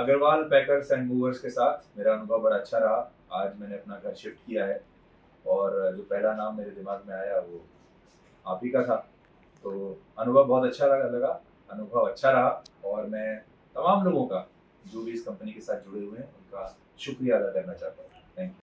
Agarwal packers and movers के साथ मेरा अनुभव बड़ा अच्छा रहा। आज मैंने अपना घर शिफ्ट किया है और जो पहला नाम मेरे दिमाग में आया वो आप ही का था। तो अनुभव बहुत अच्छा लगा लगा। अनुभव अच्छा रहा और मैं तमाम लोगों का, जो भी इस कंपनी के साथ जुड़े हुए हैं, उनका शुक्रिया अदा करना चाहता हूँ। Thank you